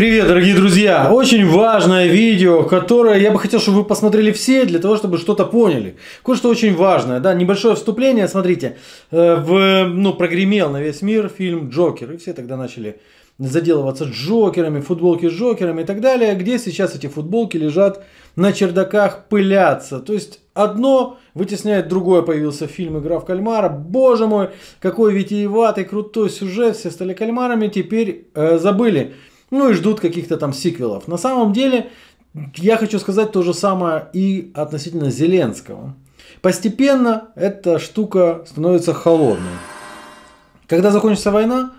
Привет, дорогие друзья! Очень важное видео, которое я бы хотел, чтобы вы посмотрели все, для того, чтобы что-то поняли. Кое-что очень важное, да, небольшое вступление, смотрите, э, в, ну, прогремел на весь мир фильм «Джокер», и все тогда начали заделываться джокерами, футболки с джокерами и так далее, где сейчас эти футболки лежат на чердаках, пылятся. То есть одно вытесняет другое. Появился фильм «Игра в кальмара». Боже мой, какой витиеватый, крутой сюжет. Все стали кальмарами, теперь э, забыли ну и ждут каких-то там сиквелов. На самом деле, я хочу сказать то же самое и относительно Зеленского. Постепенно эта штука становится холодной. Когда закончится война,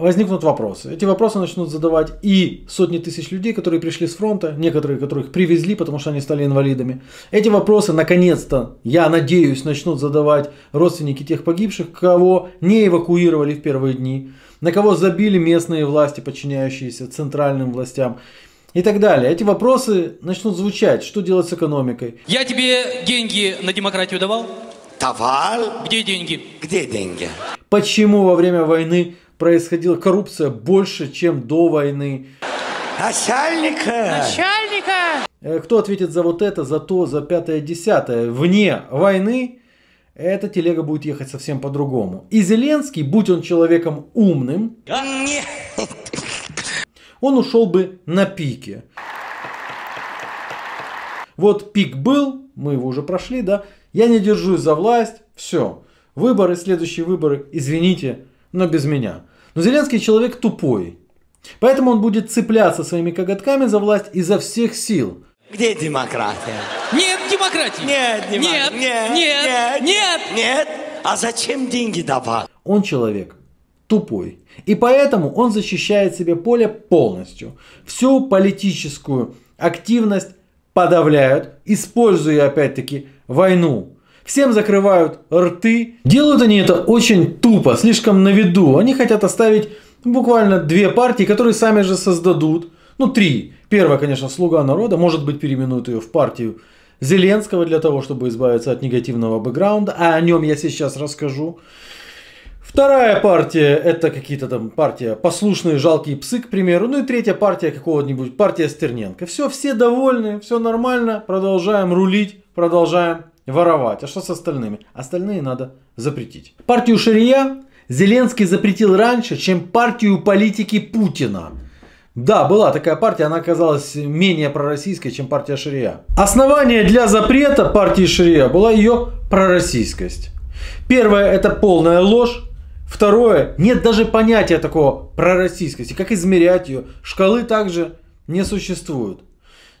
возникнут вопросы. Эти вопросы начнут задавать и сотни тысяч людей, которые пришли с фронта, некоторые, которых привезли, потому что они стали инвалидами. Эти вопросы, наконец-то, я надеюсь, начнут задавать родственники тех погибших, кого не эвакуировали в первые дни на кого забили местные власти, подчиняющиеся центральным властям и так далее. Эти вопросы начнут звучать. Что делать с экономикой? Я тебе деньги на демократию давал? Давал. Где деньги? Где деньги? Почему во время войны происходила коррупция больше, чем до войны? Начальника. Начальника! Э, кто ответит за вот это, за то, за пятое, десятое? Вне войны эта телега будет ехать совсем по-другому. И Зеленский, будь он человеком умным, он ушел бы на пике. Вот пик был, мы его уже прошли, да, я не держусь за власть, все. Выборы, следующие выборы, извините, но без меня. Но Зеленский человек тупой. Поэтому он будет цепляться своими коготками за власть изо всех сил. Где демократия? Нет демократии! Нет, демократия. Нет, нет, нет, нет. А зачем деньги давать? Он человек тупой. И поэтому он защищает себе поле полностью. Всю политическую активность подавляют, используя опять-таки войну. Всем закрывают рты. Делают они это очень тупо, слишком на виду. Они хотят оставить буквально две партии, которые сами же создадут. Ну, три. Первая, конечно, «Слуга народа», может быть, переименуют ее в партию Зеленского для того, чтобы избавиться от негативного бэкграунда, а о нем я сейчас расскажу. Вторая партия это какие-то там партия послушные жалкие псы, к примеру. Ну и третья партия какого-нибудь, партия Стерненко. Все, все довольны, все нормально, продолжаем рулить, продолжаем воровать. А что с остальными? Остальные надо запретить. Партию Шария Зеленский запретил раньше, чем партию политики Путина. Да, была такая партия, она оказалась менее пророссийской, чем партия Шария. Основание для запрета партии Шария была ее пророссийскость. Первое это полная ложь. Второе, нет даже понятия такого пророссийскости. Как измерять ее? Шкалы также не существует.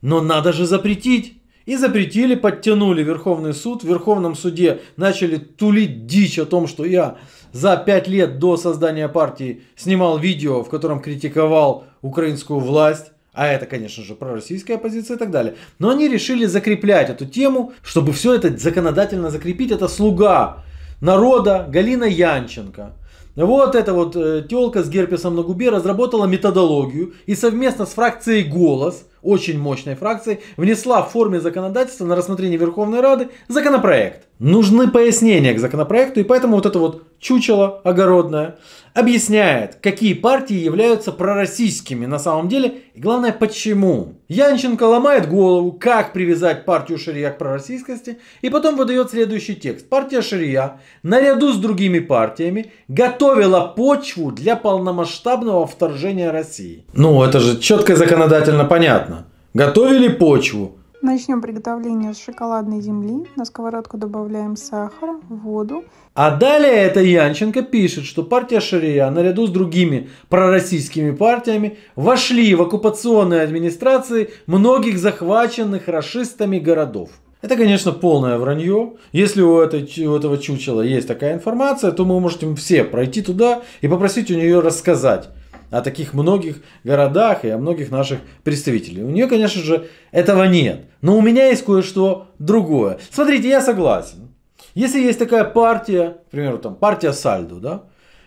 Но надо же запретить. И запретили, подтянули Верховный суд. В Верховном суде начали тулить дичь о том, что я за пять лет до создания партии снимал видео, в котором критиковал украинскую власть. А это, конечно же, пророссийская позиция и так далее. Но они решили закреплять эту тему, чтобы все это законодательно закрепить. Это слуга народа Галина Янченко. Вот эта вот э, телка с герпесом на губе разработала методологию и совместно с фракцией «Голос», очень мощной фракцией, внесла в форме законодательства на рассмотрение Верховной Рады законопроект. Нужны пояснения к законопроекту, и поэтому вот это вот чучело огородное объясняет, какие партии являются пророссийскими на самом деле, и главное, почему. Янченко ломает голову, как привязать партию Шария к пророссийскости, и потом выдает следующий текст. Партия Шария, наряду с другими партиями, готовила почву для полномасштабного вторжения России. Ну, это же четко законодательно понятно. Готовили почву, Начнем приготовление с шоколадной земли. На сковородку добавляем сахар, воду. А далее это Янченко пишет, что партия Шария наряду с другими пророссийскими партиями вошли в оккупационные администрации многих захваченных расистами городов. Это, конечно, полное вранье. Если у, этой, у этого чучела есть такая информация, то мы можем все пройти туда и попросить у нее рассказать о таких многих городах и о многих наших представителей. У нее, конечно же, этого нет. Но у меня есть кое-что другое. Смотрите, я согласен. Если есть такая партия, к примеру, там, партия Сальдо, да,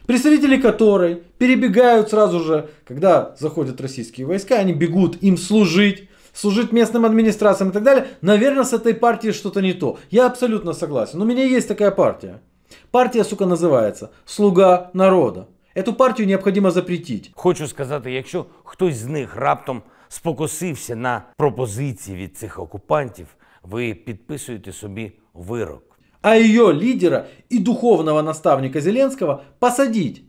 представители которой перебегают сразу же, когда заходят российские войска, они бегут им служить, служить местным администрациям и так далее, наверное, с этой партией что-то не то. Я абсолютно согласен. Но у меня есть такая партия. Партия, сука, называется «Слуга народа». Эту партию необходимо запретить. Хочу сказати, якщо хтось з них раптом спокусився на пропозиції від цих окупантів, ви підписуєте собі вирок. А ее лидера и духовного наставника Зеленского посадить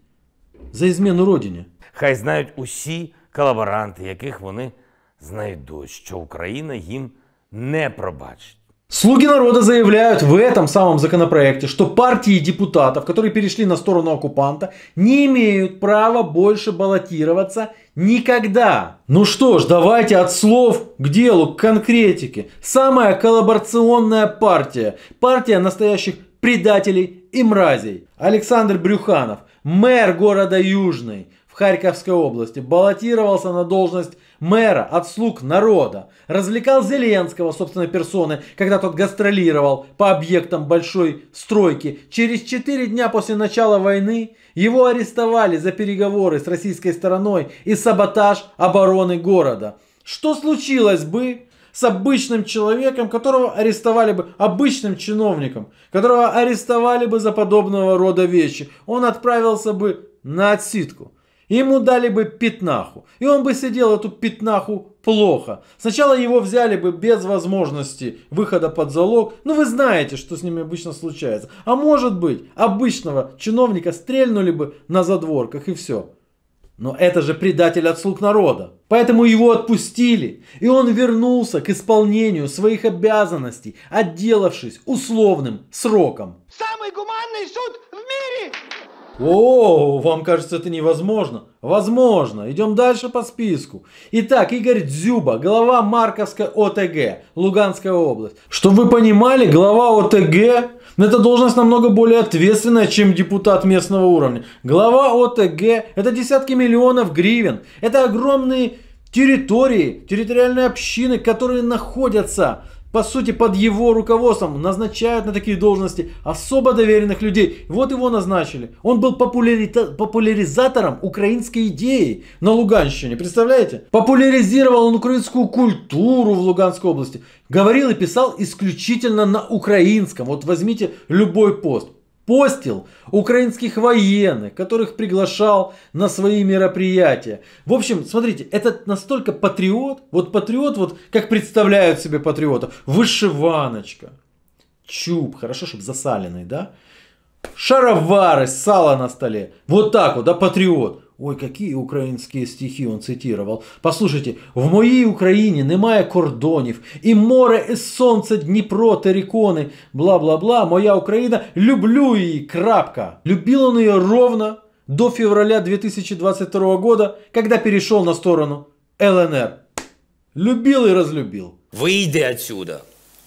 за измену родине. Хай знають усі колаборанти, яких вони знайдуть, що Україна їм не пробачить. Слуги народа заявляют в этом самом законопроекте, что партии депутатов, которые перешли на сторону оккупанта, не имеют права больше баллотироваться никогда. Ну что ж, давайте от слов к делу, к конкретике. Самая коллаборационная партия. Партия настоящих предателей и мразей. Александр Брюханов, мэр города Южный в Харьковской области, баллотировался на должность мэра от слуг народа. Развлекал Зеленского собственной персоны, когда тот гастролировал по объектам большой стройки. Через 4 дня после начала войны его арестовали за переговоры с российской стороной и саботаж обороны города. Что случилось бы, с обычным человеком, которого арестовали бы, обычным чиновником, которого арестовали бы за подобного рода вещи. Он отправился бы на отсидку. Ему дали бы пятнаху. И он бы сидел эту пятнаху плохо. Сначала его взяли бы без возможности выхода под залог. Ну вы знаете, что с ними обычно случается. А может быть, обычного чиновника стрельнули бы на задворках и все. Но это же предатель от слуг народа. Поэтому его отпустили, и он вернулся к исполнению своих обязанностей, отделавшись условным сроком. Самый гуманный суд в мире! О, вам кажется это невозможно? Возможно. Идем дальше по списку. Итак, Игорь Дзюба, глава Марковской ОТГ, Луганская область. Чтобы вы понимали, глава ОТГ это должность намного более ответственная, чем депутат местного уровня. Глава ОТГ это десятки миллионов гривен. Это огромные территории, территориальные общины, которые находятся по сути, под его руководством назначают на такие должности особо доверенных людей. Вот его назначили. Он был популярита- популяризатором украинской идеи на Луганщине. Представляете? Популяризировал он украинскую культуру в Луганской области. Говорил и писал исключительно на украинском. Вот возьмите любой пост. Постил украинских военных, которых приглашал на свои мероприятия. В общем, смотрите, это настолько патриот, вот патриот, вот как представляют себе патриотов, вышиваночка, чуб, хорошо, чтобы засаленный, да? Шаровары, сало на столе. Вот так вот, да, патриот. Ой, какие українські стихи он цитував. Послухайте, в моїй Україні немає кордонів, і море, і сонце, Дніпро, терикони, бла-бла-бла. Моя Україна, люблю її, крапка. Любил он ее ровно до февраля 2022 года, когда перешел на сторону ЛНР. Любил и разлюбил. Вийди отсюда,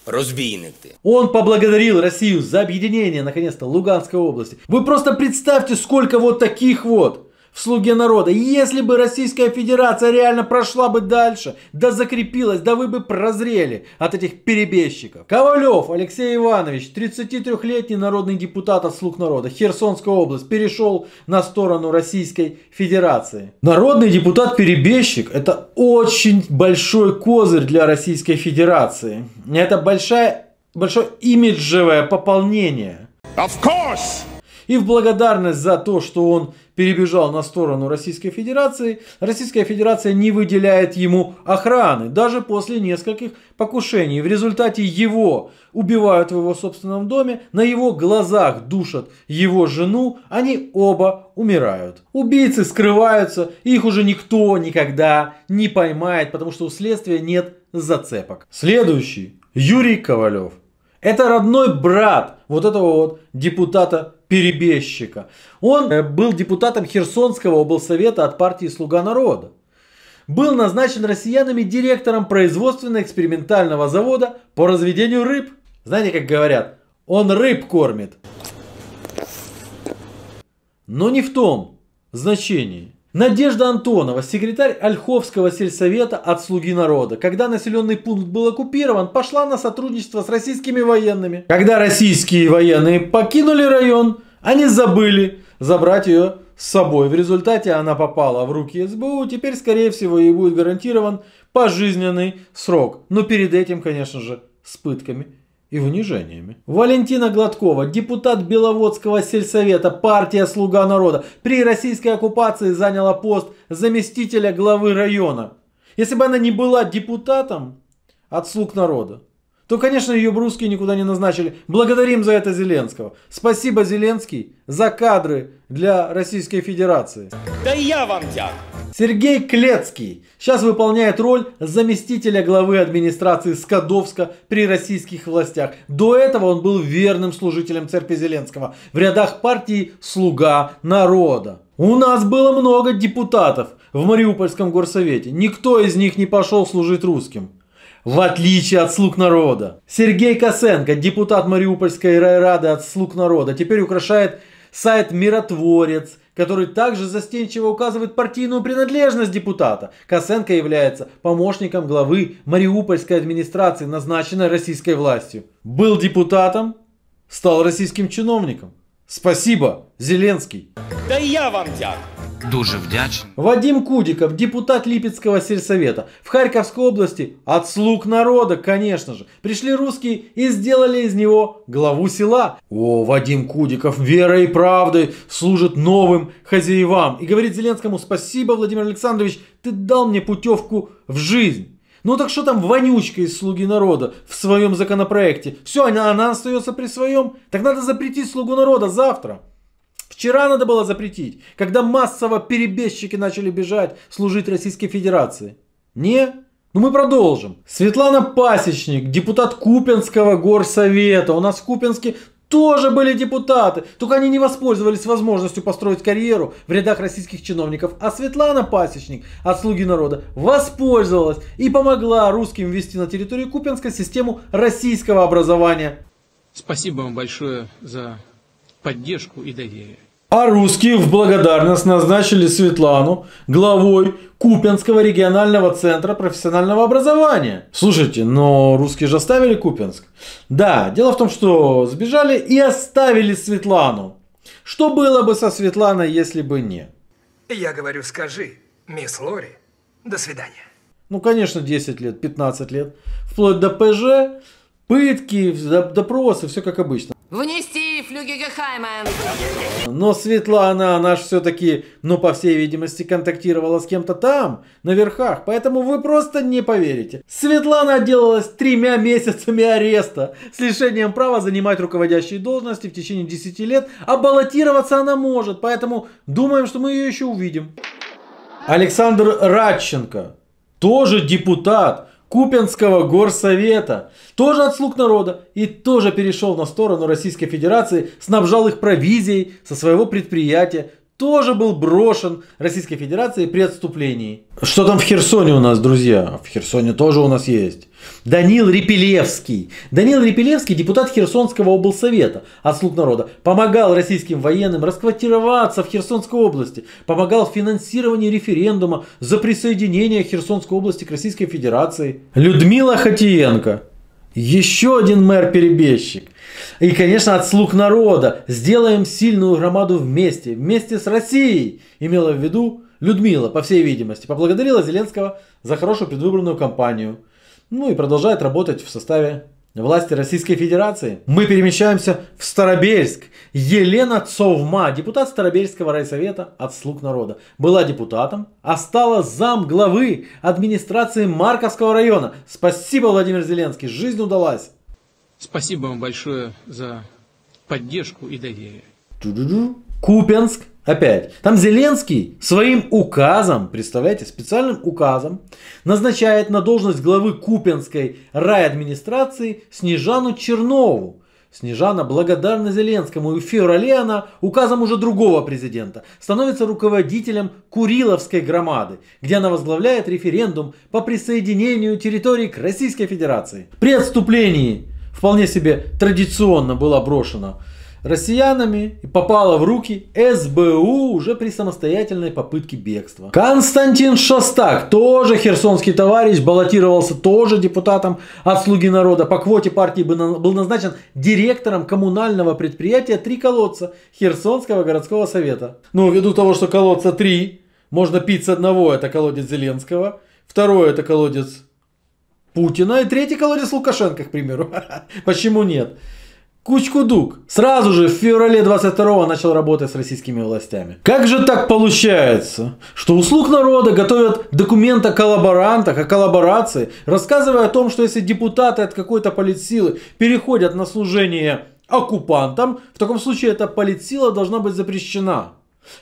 розбійник ти. Он поблагодарил Россию за объединение, наконец-то, Луганской области. Вы просто представьте, сколько вот таких вот в «Слуге народа». Если бы Российская Федерация реально прошла бы дальше, да закрепилась, да вы бы прозрели от этих перебежчиков. Ковалев Алексей Иванович, 33-летний народный депутат от «Слуг народа», Херсонская область, перешел на сторону Российской Федерации. Народный депутат-перебежчик – это очень большой козырь для Российской Федерации. Это большая, большое имиджевое пополнение. Of course! И в благодарность за то, что он перебежал на сторону Российской Федерации, Российская Федерация не выделяет ему охраны, даже после нескольких покушений. В результате его убивают в его собственном доме, на его глазах душат его жену, они оба умирают. Убийцы скрываются, их уже никто никогда не поймает, потому что у следствия нет зацепок. Следующий. Юрий Ковалев. Это родной брат вот этого вот депутата-перебежчика. Он э, был депутатом Херсонского облсовета от партии «Слуга народа». Был назначен россиянами директором производственно-экспериментального завода по разведению рыб. Знаете, как говорят, он рыб кормит. Но не в том значении. Надежда Антонова, секретарь Ольховского сельсовета от «Слуги народа». Когда населенный пункт был оккупирован, пошла на сотрудничество с российскими военными. Когда российские военные покинули район, они забыли забрать ее с собой. В результате она попала в руки СБУ. Теперь, скорее всего, ей будет гарантирован пожизненный срок. Но перед этим, конечно же, с пытками и унижениями. Валентина Гладкова, депутат Беловодского сельсовета, партия «Слуга народа», при российской оккупации заняла пост заместителя главы района. Если бы она не была депутатом от «Слуг народа», то, конечно, ее бы никуда не назначили. Благодарим за это Зеленского. Спасибо, Зеленский, за кадры для Российской Федерации. Та й я вам дякую. Сергей Клецкий сейчас выполняет роль заместителя главы администрации Скадовска при российских властях. До этого он был верным служителем церкви Зеленского в рядах партии «Слуга народа». У нас было много депутатов в Мариупольском горсовете. Никто из них не пошел служить русским. В отличие от слуг народа. Сергей Косенко, депутат Мариупольской райрады от слуг народа, теперь украшает сайт «Миротворец», который также застенчиво указывает партийную принадлежность депутата. Косенко является помощником главы Мариупольской администрации, назначенной российской властью. Был депутатом, стал российским чиновником. Спасибо, Зеленский. Й я вам дякую. Дуже вдячний. Вадим Кудиков, депутат Липецкого сельсовета. В Харьковской области от слуг народа, конечно же. Пришли русские и сделали из него главу села. О, Вадим Кудиков верой и правдой служит новым хозяевам. И говорит Зеленскому, спасибо, Владимир Александрович, ты дал мне путевку в жизнь. Ну так что там вонючка из «Слуги народа» в своем законопроекте? Все, она, она остается при своем. Так надо запретить «Слугу народа» завтра. Вчера надо было запретить, когда массово перебежчики начали бежать служить Российской Федерации. Не? Ну мы продолжим. Светлана Пасечник, депутат Купинского горсовета. У нас в Купинске тоже были депутаты, только они не воспользовались возможностью построить карьеру в рядах российских чиновников. А Светлана Пасечник от «Слуги народа» воспользовалась и помогла русским ввести на территории Купинска систему российского образования. Спасибо вам большое за поддержку и доверие. А русские в благодарность назначили Светлану главой Купенского регионального центра профессионального образования. Слушайте, но русские же оставили Купенск. Да, дело в том, что сбежали и оставили Светлану. Что было бы со Светланой, если бы не? Я говорю, скажи, мисс Лори, до свидания. Ну, конечно, 10 лет, 15 лет. Вплоть до ПЖ, пытки, допросы, все как обычно. Внести Но Светлана, она ж все-таки, ну, по всей видимости, контактировала с кем-то там, на верхах. Поэтому вы просто не поверите. Светлана отделалась тремя месяцами ареста с лишением права занимать руководящие должности в течение 10 лет. А баллотироваться она может. Поэтому думаем, что мы ее еще увидим. Александр Радченко, тоже депутат, Купенского горсовета, тоже от слуг народа и тоже перешел на сторону Российской Федерации, снабжал их провизией со своего предприятия, тоже был брошен Российской Федерацией при отступлении. Что там в Херсоне у нас, друзья? В Херсоне тоже у нас есть. Данил Репелевский. Данил Репелевский, депутат Херсонского облсовета от слуг народа, помогал российским военным расквартироваться в Херсонской области, помогал в финансировании референдума за присоединение Херсонской области к Российской Федерации. Людмила Хатиенко. Еще один мэр-перебежчик. И, конечно, от слуг народа. Сделаем сильную громаду вместе. Вместе с Россией. Имела в виду Людмила, по всей видимости. Поблагодарила Зеленского за хорошую предвыборную кампанию. Ну и продолжает работать в составе власти Российской Федерации. Мы перемещаемся в Старобельск. Елена Цовма, депутат Старобельского райсовета от «Слуг народа». Была депутатом, а стала зам главы администрации Марковского района. Спасибо, Владимир Зеленский, жизнь удалась. Спасибо вам большое за поддержку и доверие. Ту-ду-ду. Купенск. Опять. Там Зеленский своим указом, представляете, специальным указом назначает на должность главы Купенской райадминистрации Снежану Чернову. Снежана благодарна Зеленскому, и в феврале она указом уже другого президента становится руководителем Куриловской громады, где она возглавляет референдум по присоединению территории к Российской Федерации. При отступлении вполне себе традиционно была брошена россиянами и попала в руки СБУ уже при самостоятельной попытке бегства. Константин Шостак, тоже херсонский товарищ, баллотировался тоже депутатом от «Слуги народа». По квоте партии был назначен директором коммунального предприятия «Три колодца» Херсонского городского совета. Ну, ввиду того, что колодца три, можно пить с одного, это колодец Зеленского, второй это колодец Путина и третий колодец Лукашенко, к примеру. Почему нет? Кучкудук сразу же в феврале 22 начал работать с российскими властями. Как же так получается, что услуг народа готовят документ о коллаборантах, о коллаборации, рассказывая о том, что если депутаты от какой-то политсилы переходят на служение оккупантам, в таком случае эта политсила должна быть запрещена.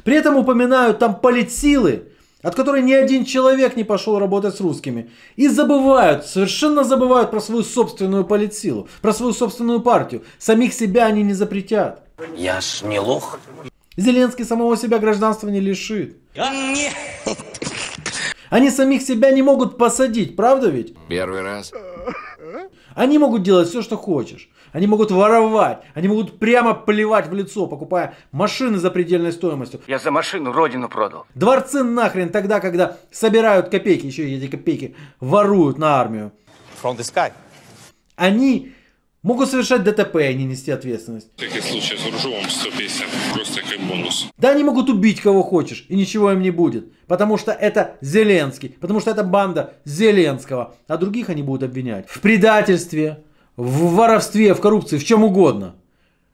При этом упоминают там политсилы, от которой ни один человек не пошел работать с русскими. И забывают, совершенно забывают про свою собственную политсилу, про свою собственную партию. Самих себя они не запретят. Я ж не лох. Зеленский самого себя гражданства не лишит. Они самих себя не могут посадить, правда ведь? Первый раз. Они могут делать все, что хочешь. Они могут воровать, они могут прямо плевать в лицо, покупая машины за предельной стоимостью. Я за машину родину продал. Дворцы нахрен тогда, когда собирают копейки, еще и эти копейки воруют на армию. From the sky. Они могут совершать ДТП и не нести ответственность. Таких случаях с Ржевом 150, просто как бонус. Да они могут убить кого хочешь, и ничего им не будет. Потому что это Зеленский, потому что это банда Зеленского. А других они будут обвинять в предательстве, в воровстве, в коррупции, в чем угодно.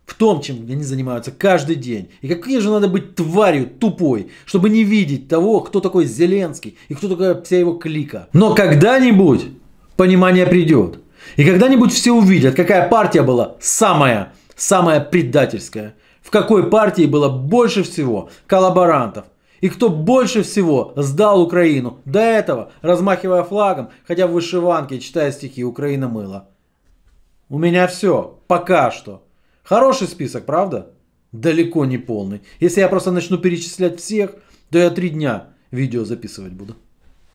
В том, чем они занимаются каждый день. И какие же надо быть тварью тупой, чтобы не видеть того, кто такой Зеленский и кто такая вся его клика. Но когда-нибудь понимание придет. И когда-нибудь все увидят, какая партия была самая, самая предательская. В какой партии было больше всего коллаборантов. И кто больше всего сдал Украину до этого, размахивая флагом, хотя в вышиванке, читая стихи «Украина мыла». У меня все. Пока что. Хороший список, правда? Далеко не полный. Если я просто начну перечислять всех, то я три дня видео записывать буду.